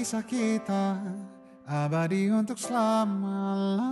kita abadi untuk selamanya.